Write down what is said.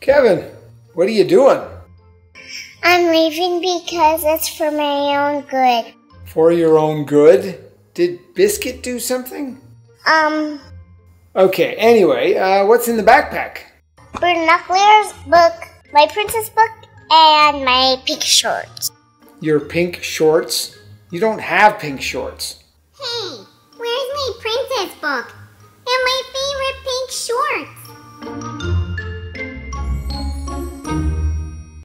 Kevin, what are you doing? I'm leaving because it's for my own good. For your own good? Did Biscuit do something? Um, Okay, anyway, uh, what's in the backpack? Binoculars book, my princess book, and my pink shorts. Your pink shorts? You don't have pink shorts. Hey, where's my princess book?